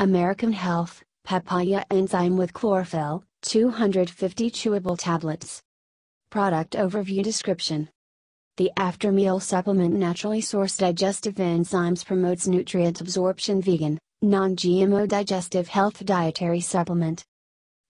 American Health, papaya enzyme with chlorophyll, 250 chewable tablets. Product Overview Description The after meal supplement naturally sourced digestive enzymes promotes nutrient absorption vegan, non GMO digestive health dietary supplement.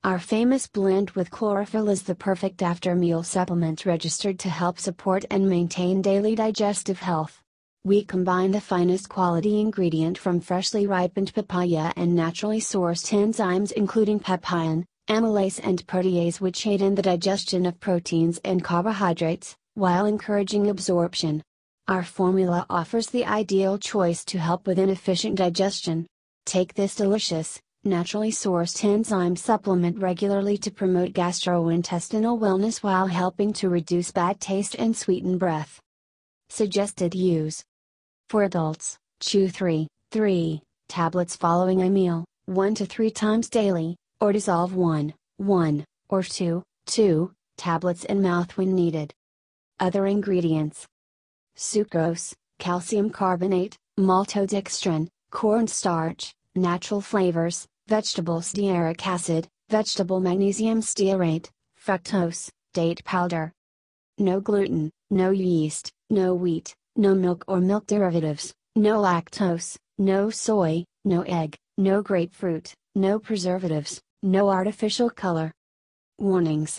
Our famous blend with chlorophyll is the perfect after meal supplement registered to help support and maintain daily digestive health. We combine the finest quality ingredient from freshly ripened papaya and naturally sourced enzymes including papain, amylase and protease which aid in the digestion of proteins and carbohydrates, while encouraging absorption. Our formula offers the ideal choice to help with inefficient digestion. Take this delicious, naturally sourced enzyme supplement regularly to promote gastrointestinal wellness while helping to reduce bad taste and sweeten breath. Suggested use For adults, chew 3, 3 tablets following a meal, 1 to 3 times daily, or dissolve 1, 1, or 2, 2 tablets in mouth when needed. Other ingredients Sucrose, calcium carbonate, maltodextrin, cornstarch, natural flavors, vegetable stearic acid, vegetable magnesium stearate, fructose, date powder. No gluten, no yeast, no wheat, no milk or milk derivatives, no lactose, no soy, no egg, no grapefruit, no preservatives, no artificial color. Warnings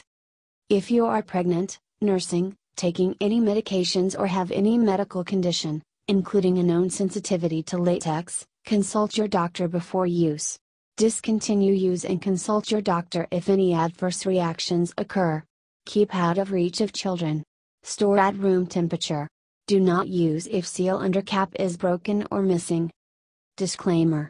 If you are pregnant, nursing, taking any medications or have any medical condition, including a known sensitivity to latex, consult your doctor before use. Discontinue use and consult your doctor if any adverse reactions occur. Keep out of reach of children. Store at room temperature. Do not use if seal under cap is broken or missing. Disclaimer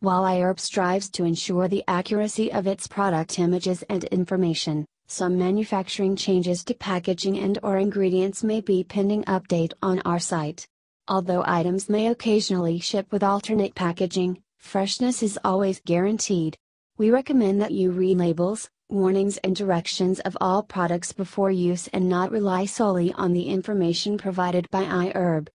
While iHerb strives to ensure the accuracy of its product images and information, some manufacturing changes to packaging and or ingredients may be pending update on our site. Although items may occasionally ship with alternate packaging, freshness is always guaranteed. We recommend that you read labels, warnings, and directions of all products before use and not rely solely on the information provided by iHerb.